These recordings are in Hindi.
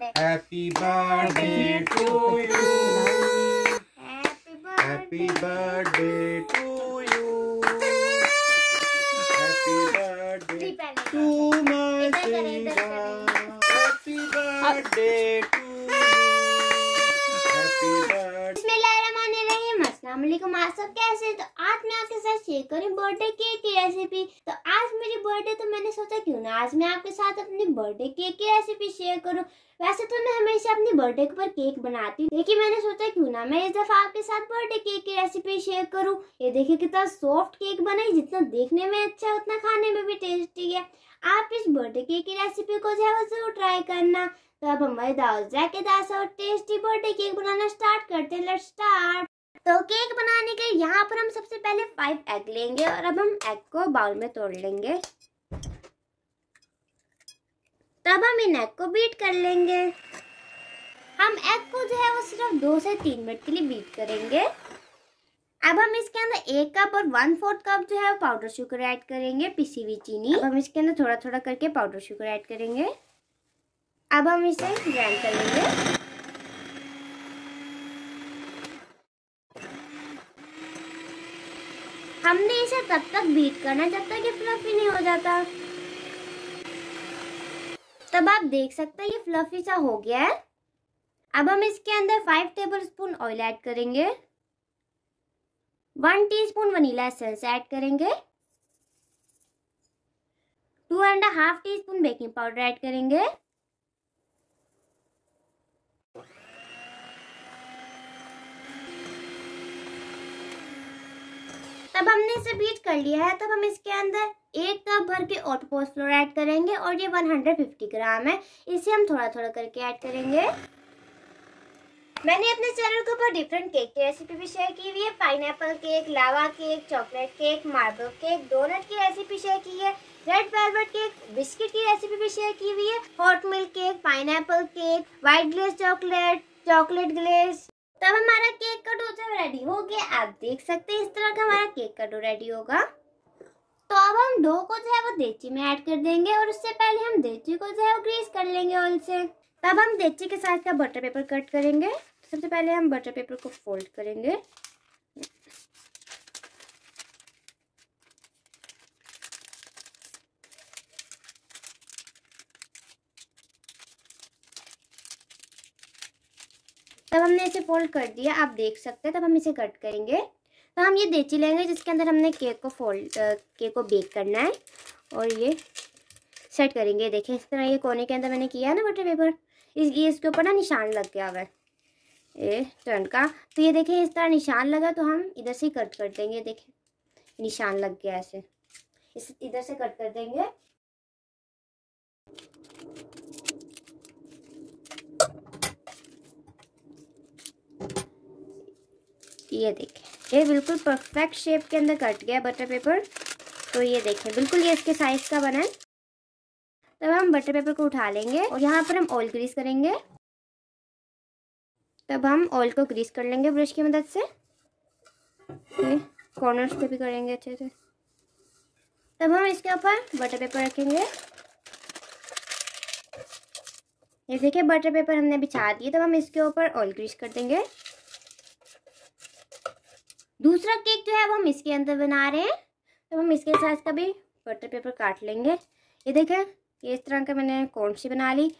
Happy birthday to you. Happy birthday to you. Happy birthday to my Happy birthday वालेकुम आप सब कैसे? तो आज मैं आपके साथ शेयर करूँ बर्थडे केक की रेसिपी तो आज मेरी बर्थडे तो मैंने सोचा क्यों ना आज मैं आपके साथ अपनी बर्थडे केक की रेसिपी शेयर करूँ। वैसे तो मैं हमेशा अपनी बर्थडे के ऊपर केक बनाती हूँ, लेकिन मैंने सोचा क्यों ना मैं इस दफ़ा आपके साथ बर्थडे केक की रेसिपी शेयर करूँ। ये देखिए कितना सॉफ्ट केक बनाई जितना देखने में अच्छा उतना खाने में भी टेस्टी है। आप इस बर्थडे केक की रेसिपी को जो है ज़रूर ट्राई करना। तो अब हमारे दाल जाकेदार और टेस्टी बर्थडे केक बनाना स्टार्ट करते हैं। लेट्स स्टार्ट तो केक बनाने के यहाँ पर हम सबसे पहले फाइव एग लेंगे और अब हम एग को बाउल में तोड़ लेंगे। तब हम इन एग को बीट कर लेंगे। हम एग को जो है वो सिर्फ़ दो से तीन मिनट के लिए बीट करेंगे। अब हम इसके अंदर एक कप और वन फोर्थ कप जो है वो पाउडर शुगर ऐड करेंगे, पिसी हुई चीनी। अब हम इसके अंदर थोड़ा थोड़ा करके पाउडर शुगर ऐड करेंगे। अब हम इसे ग्राइंड कर लेंगे हमने इसे तब तक बीट करना जब तक ये फ्लफी नहीं हो जाता। तब आप देख सकते हैं ये फ्लफी सा हो गया है। अब हम इसके अंदर five tablespoon oil add करेंगे। One teaspoon vanilla essence add करेंगे। Two and half teaspoon baking powder add करेंगे। तब हमने इसे बीट कर लिया है। तब हम इसके अंदर एक कप भर के ऑटोपोस फ्लोर ऐड करेंगे और ये 150 ग्राम है। इसे हम थोड़ा थोड़ा करके ऐड करेंगे। मैंने अपने चैनल के ऊपर डिफरेंट केक की रेसिपी भी शेयर की हुई है। Pine cake lava cake chocolate cake marble cake donut की रेसिपी शेयर की है। रेड वेलवेट केक बिस्किट की रेसिपी भी शेयर की हुई है। Hot milk cake pine cake white glaze chocolate chocolate glaze तब हमारा केक का डो रेडी हो गया। आप देख सकते हैं इस तरह का हमारा केक का डो रेडी होगा। तो अब हम डो को जो है वो देची में ऐड कर देंगे और उससे पहले हम देची को जो है वो ग्रीस कर लेंगे ऑयल से। तब हम देची के साथ का बटर पेपर कट करेंगे। सबसे पहले हम बटर पेपर को फोल्ड करेंगे। तब हमने इसे फोल्ड कर दिया। आप देख सकते हैं, तब हम इसे कट करेंगे। तो हम ये देची लेंगे, जिसके अंदर हमने केक को फोल्ड केक को बेक करना है। और ये सेट करेंगे। देखें इस तरह ये कोने के अंदर मैंने किया है ना बटर पेपर इस ये इसके ऊपर ना निशान लग गया हुआ है। ये टर्न का। तो ये देखें इस तरह निशान लगा तो हम इधर से कट कर देंगे। देखें निशान लग गया ऐसे। इस, इधर से कट कर देंगे। ये देखें। ये बिल्कुल परफेक्ट शेप के अंदर कट गया बटर पेपर तो ये देखें, बिल्कुल ये इसके साइज़ का बना है। तब हम बटर पेपर को उठा लेंगे और यहाँ पर हम ऑयल ग्रीस करेंगे। तब हम ऑयल को ग्रीस कर लेंगे ब्रश की मदद से। कॉर्नर्स पे भी करेंगे अच्छे से। तब हम इसके ऊपर बटर पेपर रखेंगे। ये देखिए बटर पेपर हमने बिछा दिए, तब हम इसके ऊपर ऑयल ग्रीस कर देंगे। दूसरा केक जो है वो हम इसके अंदर बना रहे हैं। तो हम इसके साथ का भी बटर पेपर काट लेंगे। ये देखें, ये इस तरह का मैंने कौन सी बना ली।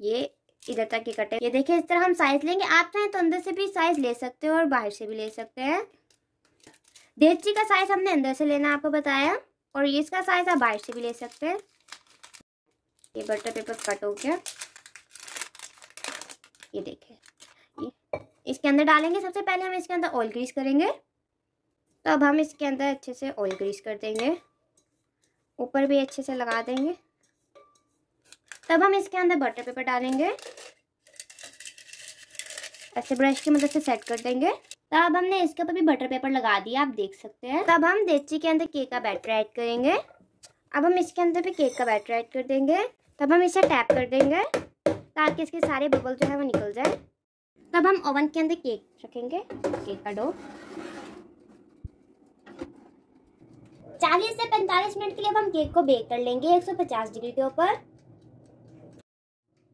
ये इधर तक के कटे। ये देखें, इस तरह हम साइज़ लेंगे। आप चाहें तो अंदर से भी साइज़ ले सकते हो और बाहर से भी ले सकते हैं। देची का साइज़ हमने अंदर से लेना आपको बताया। और ये इसका साइज़ आप बाहर से भी ले सकते हैं। ये बटर पेपर कट हो गया। ये देखें। इसके अंदर डालेंगे। सबसे पहले हम इसके अंदर ऑयल ग्रीस करेंगे। तो अब हम इसके अंदर अच्छे से ऑयल ग्रीस कर देंगे। ऊपर भी अच्छे से लगा देंगे। तब हम इसके अंदर बटर पेपर डालेंगे। ऐसे ब्रश की मदद से सेट कर देंगे। तब हमने इसके ऊपर भी बटर पेपर लगा दिया, आप देख सकते हैं। तब हम देची के अंदर केक का बैटर ऐड करेंगे। अब हम इसके अंदर भी केक का बैटर ऐड कर देंगे। तब हम इसे टैप कर देंगे ताकि इसके सारे बबल जो है वो निकल जाए। तब हम ओवन के अंदर केक रखेंगे। केक का डो चालीस से पैंतालीस मिनट के लिए हम केक को बेक कर लेंगे 150 डिग्री के ऊपर।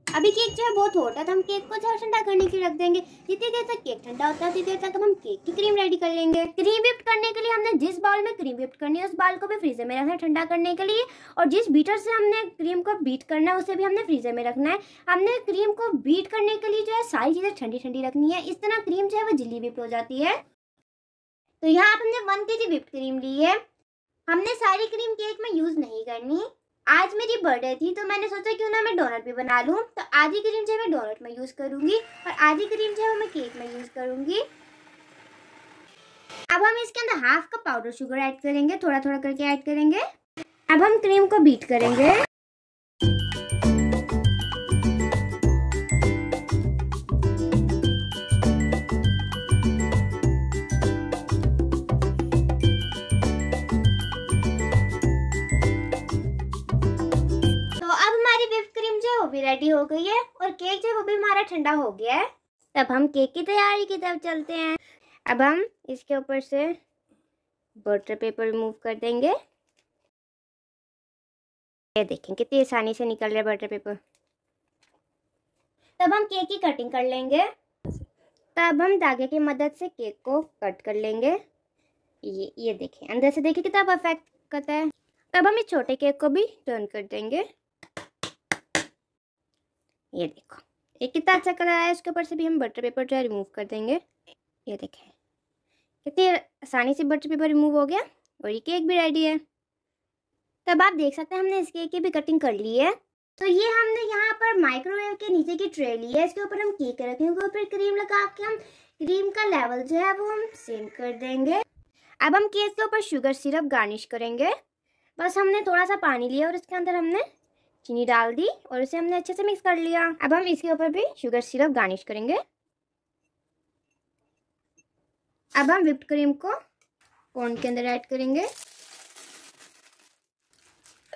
अभी केक जो है बहुत छोटा तो हम केक को जो ठंडा करने के लिए रख देंगे। जितनी देर तक केक ठंडा होता है, उतनी देर तक हम केक की क्रीम रेडी कर लेंगे। क्रीम विप्ट करने के लिए हमने जिस बाउल में क्रीम विप्ट करनी है, उस बाउल को भी फ्रीजर में रखना है ठंडा करने के लिए। और जिस बीटर से हमने क्रीम को बीट करना है, उसे भी हमने फ्रीजर में रखना है। हमने क्रीम को बीट करने के लिए जो है सारी चीज़ें ठंडी ठंडी रखनी है। इस तरह क्रीम जो है वो जिली विप्ट हो जाती है। तो यहाँ हमने वन के जी क्रीम ली है। हमने सारी क्रीम केक में यूज़ नहीं करनी। आज मेरी बर्थडे थी तो मैंने सोचा क्यों ना मैं डोनट भी बना लूँ। तो आधी क्रीम जो है मैं डोनट में यूज़ करूँगी और आधी क्रीम जो है मैं केक में यूज़ करूँगी। अब हम इसके अंदर half cup powder sugar add करेंगे थोड़ा थोड़ा करके ऐड करेंगे। अब हम क्रीम को बीट करेंगे। रेडी हो गई है और केक जो वो भी हमारा ठंडा हो गया है। तब हम केक की तैयारी की तरफ़ चलते हैं। अब हम इसके ऊपर से बटर पेपर रिमूव कर देंगे। ये देखें कितनी आसानी से निकल रहा है बटर पेपर तब हम केक की कटिंग कर लेंगे। तब हम धागे की मदद से केक को कट कर लेंगे। ये ये देखें, अंदर से देखिए कितना परफेक्ट करता है। तब हम इस छोटे केक को भी टर्न कर देंगे। ये देखो। ये कितना अच्छा कलर आया इसके ऊपर से भी हम बटर पेपर जो है रिमूव कर देंगे। ये देखें। कितनी आसानी से बटर पेपर रिमूव हो गया और ये केक भी रेडी है। तब आप देख सकते हैं, हमने इस केक की भी कटिंग कर ली है। तो ये हमने यहाँ पर माइक्रोवेव के नीचे की ट्रे ली है। इसके ऊपर हम केक रखेंगे फिर क्रीम लगा के हम क्रीम का लेवल जो है, वो हम सेम कर देंगे। अब हम केक के ऊपर शुगर सिरप गार्निश करेंगे। बस हमने थोड़ा सा पानी लिया और इसके अंदर हमने चीनी डाल दी और उसे हमने अच्छे से मिक्स कर लिया। अब हम इसके ऊपर भी शुगर सिरप गार्निश करेंगे। अब हम विप्ड क्रीम को कोन के अंदर ऐड करेंगे।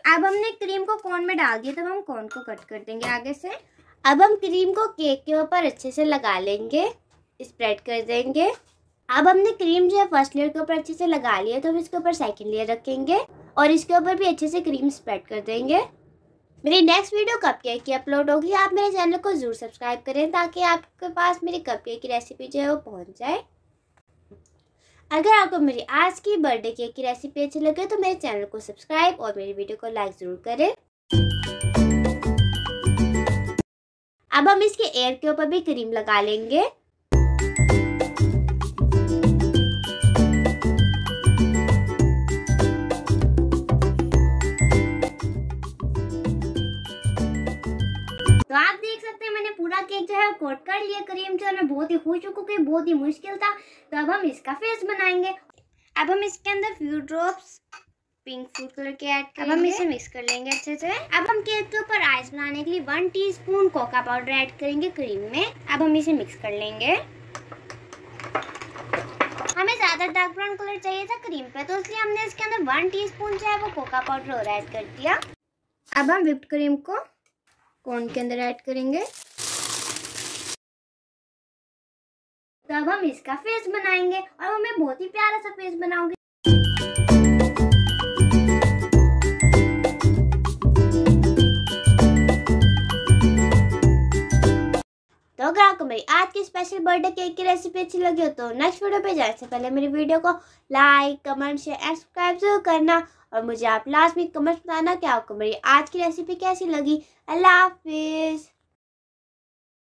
अब हमने क्रीम को कोन में डाल दिया, तब हम कोन को कट कर देंगे आगे से। अब हम क्रीम को केक के ऊपर अच्छे से लगा लेंगे स्प्रेड कर देंगे। अब हमने क्रीम जो है फ़र्स्ट लेयर के ऊपर अच्छे से लगा लिया तो हम इसके ऊपर सेकंड लेयर रखेंगे और इसके ऊपर भी अच्छे से क्रीम स्प्रेड कर देंगे। मेरी नेक्स्ट वीडियो कप केक की अपलोड होगी, आप मेरे चैनल को ज़रूर सब्सक्राइब करें ताकि आपके पास मेरी कप केक की रेसिपी जो है वो पहुँच जाए। अगर आपको मेरी आज की बर्थडे केक की रेसिपी अच्छी लगे तो मेरे चैनल को सब्सक्राइब और मेरी वीडियो को लाइक ज़रूर करें। अब हम इसके एयर के ऊपर भी क्रीम लगा लेंगे। जो है कोट कर लिया क्रीम से और मैं बहुत ही खुश हूँ क्योंकि बहुत ही मुश्किल था। तो अब हम इसका फेस बनाएँगे। अब हम इसके अंदर few drops pink food colour के ऐड अब हम इसे मिक्स कर लेंगे अच्छे से। अब हम केक के ऊपर आइस बनाने के लिए one teaspoon cocoa powder add करेंगे क्रीम में। अब हम इसे मिक्स कर लेंगे। हमें ज़्यादा डार्क ब्राउन कलर चाहिए था क्रीम पे तो इसलिए हमने इसके अंदर वन टीस्पून जो है वो कोका पाउडर और ऐड कर दिया। अब हम विप्ड क्रीम को कोन के अंदर ऐड करेंगे। तो अब हम इसका फेस बनाएँगे और मैं बहुत ही प्यारा सा फेस बनाऊँगी। तो अगर आपको मेरी आज की स्पेशल बर्थडे केक की रेसिपी अच्छी लगी हो तो नेक्स्ट वीडियो पे जाने से पहले मेरी वीडियो को like comment share and subscribe ज़रूर करना। और मुझे आप लास्ट में कमेंट बताना कि आपको मेरी आज की रेसिपी कैसी लगी। अल्लाह हाफिज़।